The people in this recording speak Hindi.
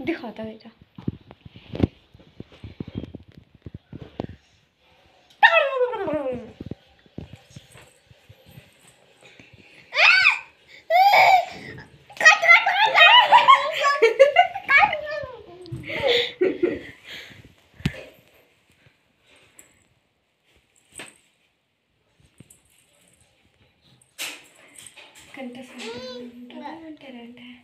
दिखाता बेटा घंटा हम्म, घंटा है।